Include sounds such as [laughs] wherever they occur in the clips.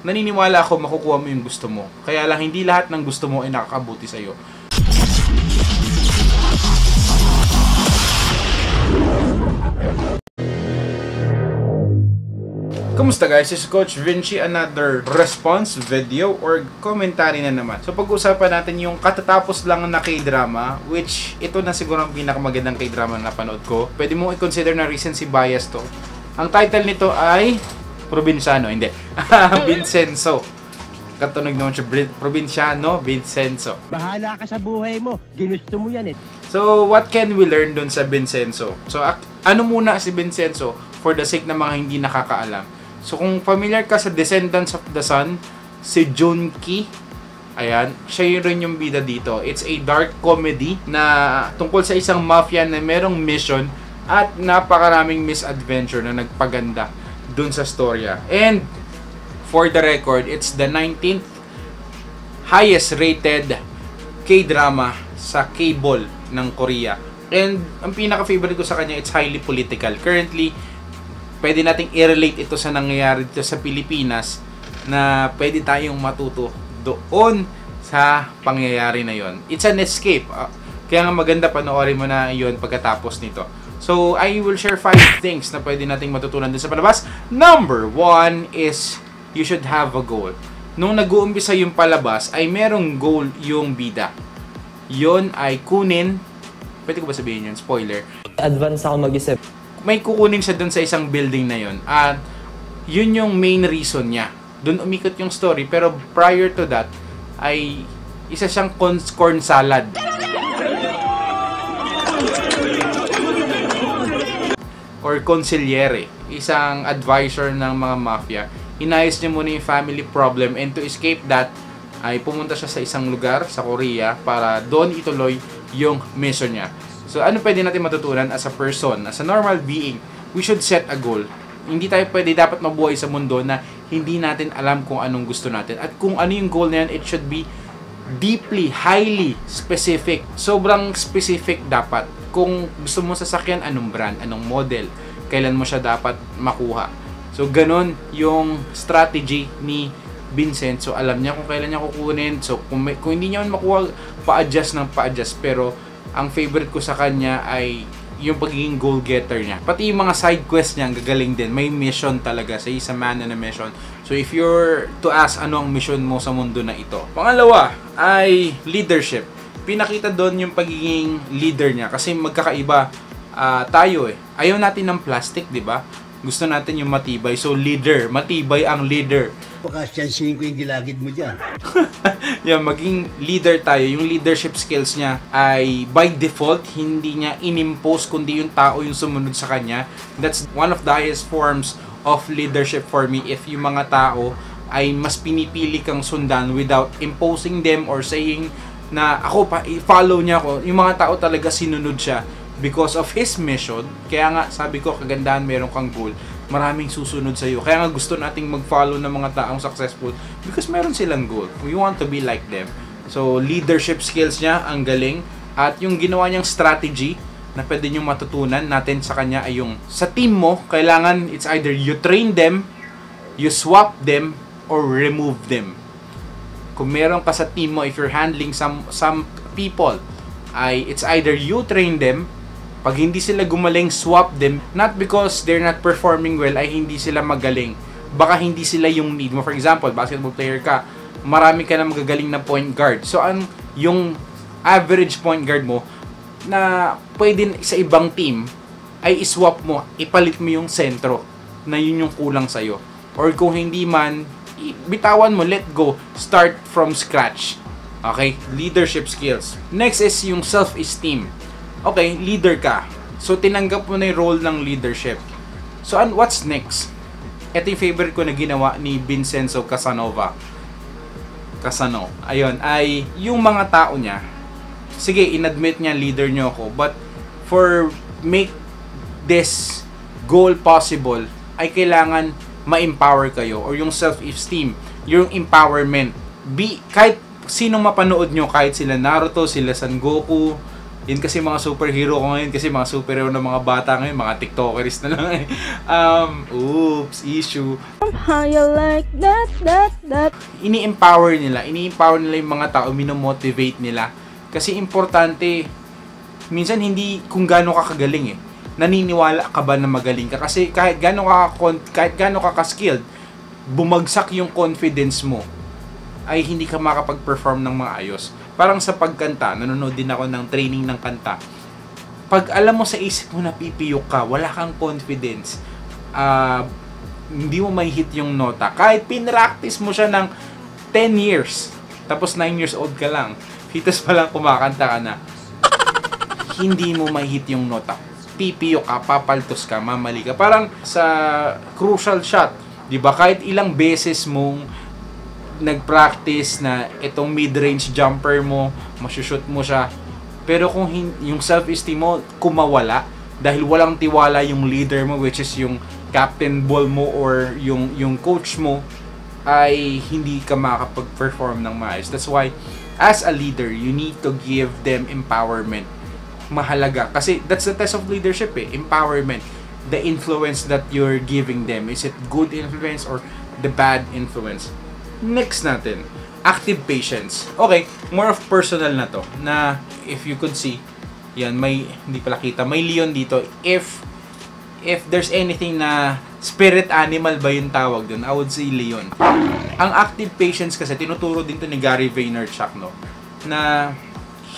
naniniwala ako makukuha mo yung gusto mo. Kaya lang hindi lahat ng gusto mo ay nakakabuti sa'yo. Kumusta guys? This is Coach Vinci, another response video or commentary na naman. So pag-usapan natin yung katatapos lang na K-drama, which ito na siguro ang pinakamagandang K-drama na napanood ko. Pwede mo i-consider na recency bias to. Ang title nito ay Provinciano, hindi. [laughs] Vincenzo. Katunog naman siya, Provinciano Vincenzo. Bahala ka sa buhay mo. Ginusto mo yan eh. So, what can we learn dun sa Vincenzo? So, ano muna si Vincenzo for the sake ng mga hindi nakakaalam? So, kung familiar ka sa Descendants of the Sun, si Junki, ayan, siya yun rin yung bida dito. It's a dark comedy na tungkol sa isang mafia na merong mission at napakaraming misadventure na nagpaganda dun sa storya. And, for the record, it's the 19th highest rated K-drama sa cable ng Korea. And ang pinaka-favorite ko sa kanya, it's highly political. Currently, pwede nating i-relate ito sa nangyayari dito sa Pilipinas na pwede tayong matuto doon sa pangyayari na yon. It's an escape. Ah, kaya nga maganda panoorin mo na yon pagkatapos nito. So, I will share five things na pwede nating matutunan dun sa palabas. Number one is you should have a goal. Nung nag-uumpisa yung palabas, ay merong goal yung bida. Yon ay kunin, pwede ko ba sabihin yun? Spoiler. advance ako mag-isip. May kukunin siya dun sa isang building na yon. At yun yung main reason niya. Dun umikot yung story. Pero prior to that, ay isa siyang corn, corn salad. Or consigliere, isang advisor ng mga mafia. Inayos niya muna yung family problem and to escape that, ay pumunta siya sa isang lugar sa Korea para doon ituloy yung mission niya. So ano pwede natin matutunan as a person, as a normal being, we should set a goal. Hindi tayo pwede dapat mabuhay sa mundo na hindi natin alam kung anong gusto natin. At kung ano yung goal na yan, it should be deeply, highly specific. Sobrang specific dapat. Kung gusto mo sasakyan, anong brand, anong model, kailan mo siya dapat makuha. So, ganun yung strategy ni Vincenzo. Alam niya kung kailan niya kukunin. So, kung, may, kung hindi niya makuha, pa-adjust ng pa-adjust. Pero, ang favorite ko sa kanya ay yung pagiging goal-getter niya. Pati yung mga side quest niya, ang gagaling din. May mission talaga. Sa isa man na mission. So, if you're to ask ano ang mission mo sa mundo na ito. Pangalawa ay leadership. Pinakita doon yung pagiging leader niya. Kasi magkakaiba ah, tayo eh. Ayaw natin ng plastic, di ba? Gusto natin yung matibay. So, leader. Matibay ang leader. Baka siyansihin ko yung gilagid mo dyan. [laughs] yan, maging leader tayo. Yung leadership skills niya ay by default, hindi niya inimpose kundi yung tao yung sumunod sa kanya. That's one of the highest forms of leadership for me if yung mga tao ay mas pinipili kang sundan without imposing them or saying na ako pa, i-follow niya ako. Yung mga tao talaga sinunod siya because of his mission. Kaya nga, sabi ko, kagandahan meron kang goal. Maraming susunod sa iyo. Kaya nga gusto nating mag-follow ng mga taong successful because meron silang goal. We want to be like them. So, leadership skills niya, ang galing. At yung ginawa niyang strategy na pwede niyong matutunan natin sa kanya ay yung sa team mo, kailangan it's either you train them, you swap them, or remove them. Kung meron ka sa team mo, if you're handling some some people, ay it's either you train them, pag hindi sila gumaling, swap them. Not because they're not performing well, ay hindi sila magaling. Baka hindi sila yung need mo. For example, basketball player ka, marami ka na magagaling na point guard. So, ang yung average point guard mo, na pwede sa ibang team, ay iswap mo, ipalit mo yung sentro na yun yung kulang sa'yo. Or kung hindi man, bitawan mo, let go, start from scratch. Okay? Leadership skills. Next is yung self-esteem. Okay, leader ka. So, tinanggap mo na yung role ng leadership. So, an what's next? Ito yung favorite ko na ginawa ni Vincenzo Casanova. Casano. Ayun, ay yung mga tao niya, sige, inadmit niya leader niyo ako, but for make this goal possible, ay kailangan ma-empower kayo or yung self-esteem, yung empowerment. Be, kahit sino mapanood nyo, kahit sila Naruto, sila San Goku, Yun kasi mga superhero ko ngayon kasi mga superhero ng mga bata ngayon, mga tiktokers na lang eh. [laughs] Um, oops, issue. How you like that, that, that. Ini-empower nila, ini-empower nila yung mga tao, minomotivate nila. Kasi importante, minsan hindi kung gaano ka kagaling eh. Naniniwala ka ba na magaling ka? Kasi kahit gaano ka, kahit gaano ka ka-skilled, bumagsak yung confidence mo, ay hindi ka makapag-perform ng maayos. Parang sa pagkanta, nanonood din ako ng training ng kanta. Pag alam mo sa isip mo na pipiyok ka, wala kang confidence, ah, hindi mo may hit yung nota. Kahit pinractice mo siya ng 10 years, tapos 9 years old ka lang, [laughs] hitas pa lang kumakanta ka na, [laughs] hindi mo may hit yung nota. Pipiyok ka, papaltos ka, mamali ka. Parang sa crucial shot, di ba? Kahit ilang beses mong nag-practice na itong mid-range jumper mo, masushoot mo siya. Pero kung yung self-esteem mo kumawala dahil walang tiwala yung leader mo which is yung captain ball mo or yung yung coach mo ay hindi ka makakapag-perform ng maayos. That's why as a leader, you need to give them empowerment. Mahalaga kasi that's the test of leadership eh, empowerment. The influence that you're giving them, is it good influence or the bad influence? Next natin, active patience. Okay, more of personal na to. Na if you could see, yan, may, hindi pala kita, may leon dito. If, if there's anything na spirit animal ba yung tawag dun, I would say leon. Ang active patience kasi, tinuturo din to ni Gary Vaynerchuk, no? Na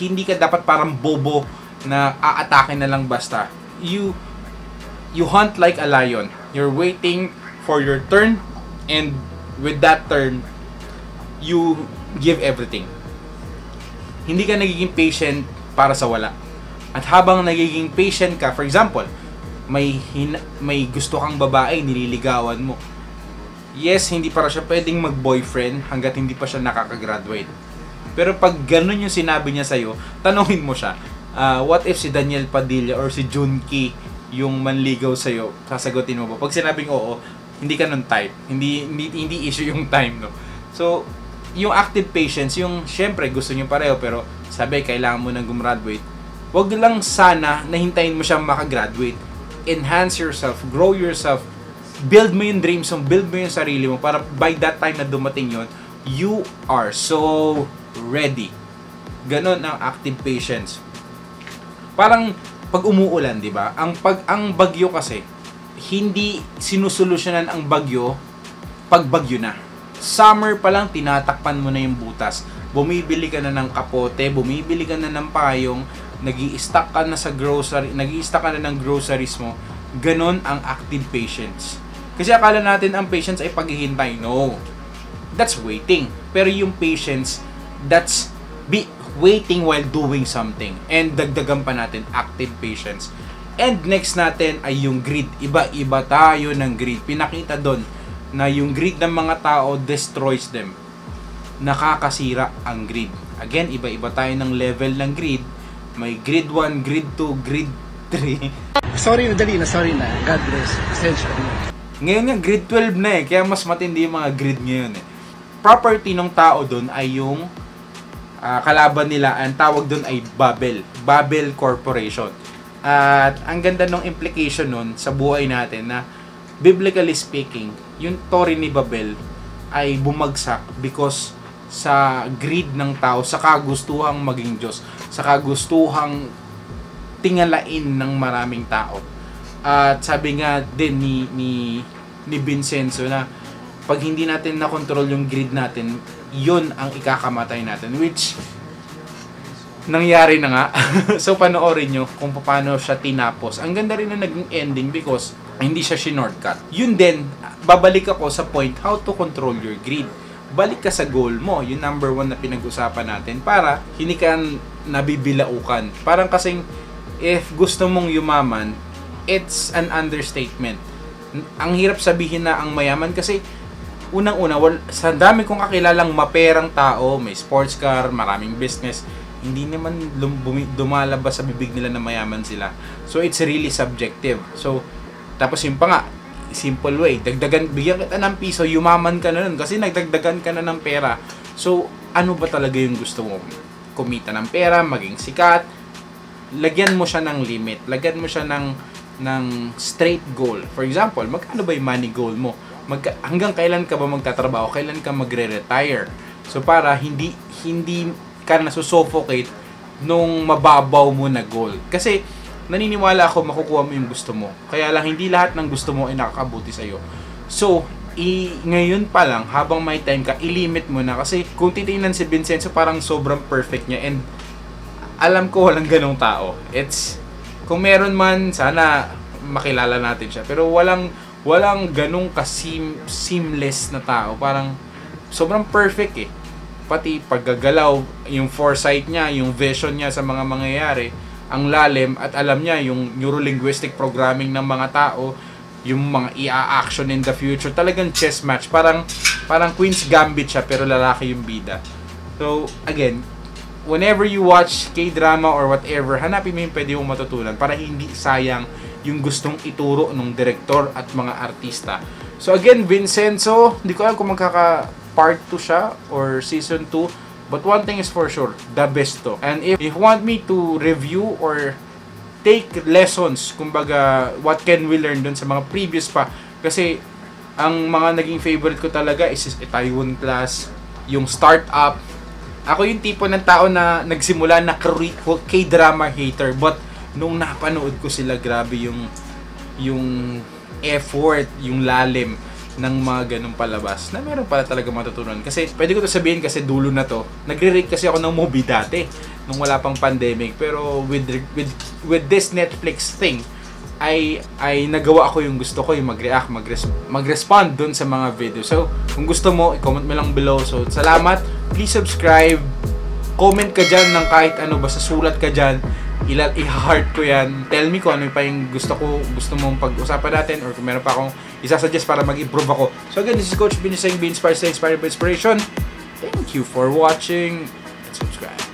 hindi ka dapat parang bobo na aatake na lang basta. You, you hunt like a lion. You're waiting for your turn and with that turn, you give everything. Hindi ka nagiging patient para sa wala. At habang nagiging patient ka, for example, may hin- may gusto kang babae, nililigawan mo. Yes, hindi para siya pwedeng mag-boyfriend hanggat hindi pa siya nakakagraduate. Pero pag ganun yung sinabi niya sa'yo, tanungin mo siya, ah, what if si Daniel Padilla or si Junki yung manligaw sa'yo, sasagutin mo ba? Pag sinabing oo, hindi ka nun type. Hindi, hindi, hindi issue yung time, no? So, yung active patience, yung syempre gusto niyo pareho pero sabi kailangan mo nang gumraduate. Wag lang sana na hintayin mo siyang makagraduate. Enhance yourself, grow yourself, build mo yung dreams mo, build mo yung sarili mo para by that time na dumating yon you are so ready. Ganon ang active patience. Parang pag umuulan, 'di ba? Ang pag ang bagyo kasi hindi sinusolusyonan ang bagyo pag bagyo na. Summer pa lang tinatakpan mo na yung butas. Bumibili ka na ng kapote, bumibili ka na ng payong, nag stock ka na sa grocery, nag stock ka na ng groceries mo. Ganon ang active patience. Kasi akala natin ang patience ay paghihintay. No. That's waiting. Pero yung patience, that's be waiting while doing something. And dagdagan pa natin active patience. And next natin ay yung greed. Iba-iba tayo ng greed. Pinakita doon na yung greed ng mga tao destroys them. Nakakasira ang greed. Again, iba-iba tayo ng level ng greed. May greed 1, greed 2, greed 3. Sorry na, dali na, sorry na. God bless. Na. Ngayon nga, grade 12 na eh. Kaya mas matindi yung mga grade ngayon eh. Property ng tao doon ay yung ah, kalaban nila. Ang tawag doon ay Babel. Babel Corporation. At ang ganda ng implication nun sa buhay natin na biblically speaking, yung story ni Babel ay bumagsak because sa greed ng tao, sa kagustuhang maging Diyos, sa kagustuhang tingalain ng maraming tao. At sabi nga din ni ni ni Vincenzo na pag hindi natin na control yung greed natin, yun ang ikakamatay natin which nangyari na nga. [laughs] so panoorin nyo kung paano siya tinapos. Ang ganda rin na naging ending because hindi siya shortcut. Yun din, babalik ako sa point how to control your greed. Balik ka sa goal mo, yung number one na pinag-usapan natin para hindi ka nabibilaukan. Parang kasing if gusto mong yumaman, it's an understatement. Ang hirap sabihin na ang mayaman kasi unang-una, wal, sa dami kong kakilalang maperang tao, may sports car, maraming business, hindi naman lum, dumalabas sa bibig nila na mayaman sila. So, it's really subjective. So, tapos yung pa nga, simple way, dagdagan, bigyan kita ng piso, yumaman ka na nun kasi nagdagdagan ka na ng pera. So, ano ba talaga yung gusto mo? Kumita ng pera, maging sikat, lagyan mo siya ng limit. Lagyan mo siya ng ng straight goal. For example, magkano ba yung money goal mo? Magka, hanggang kailan ka ba magtatrabaho? Kailan ka magre-retire? So para hindi hindi ka nasusuffocate nung mababaw mo na goal. Kasi naniniwala ako makukuha mo yung gusto mo. Kaya lang hindi lahat ng gusto mo ay nakakabuti sa'yo. So, i ngayon pa lang, habang may time ka, ilimit mo na. Kasi kung titingnan si Vincenzo, parang sobrang perfect niya. And alam ko walang ganong tao. It's, kung meron man, sana makilala natin siya. Pero walang, walang ganong kasim, seamless na tao. Parang, sobrang perfect eh. Pati paggagalaw, yung foresight niya, yung vision niya sa mga mangyayari, ang lalim at alam niya yung neurolinguistic programming ng mga tao, yung mga i-action in the future. Talagang chess match. Parang, parang Queen's Gambit siya, pero lalaki yung bida. So, again, whenever you watch K-drama or whatever, hanapin mo yung pwede mong matutunan para hindi sayang yung gustong ituro ng director at mga artista. So again, Vincenzo, hindi ko alam kung magkaka part 2 siya or season 2. But one thing is for sure, the best to. And if, if you want me to review or take lessons, kumbaga, what can we learn dun sa mga previous pa. Kasi, ang mga naging favorite ko talaga is, is Taiwan Class, yung Startup. Ako yung tipo ng tao na nagsimula na K-drama hater. But, nung napanood ko sila, grabe yung yung effort, yung lalim ng mga ganong palabas na meron pala talaga matutunan. Kasi pwede ko to sabihin kasi dulo na to. Nagre-rate kasi ako ng movie dati nung wala pang pandemic. Pero with with with this Netflix thing, ay ay nagawa ako yung gusto ko yung mag-react, mag-res- mag-respond dun sa mga video. So, kung gusto mo, i-comment mo lang below. So, salamat. Please subscribe. Comment ka dyan ng kahit ano, basta sulat ka dyan. Ila, i-heart ko yan. Tell me kung ano pa yung gusto ko, gusto mong pag-usapan natin or kung meron pa akong isasuggest para mag-improve ako. So again, this is Coach Bin saying be inspired, stay inspired by inspiration. Thank you for watching and subscribe.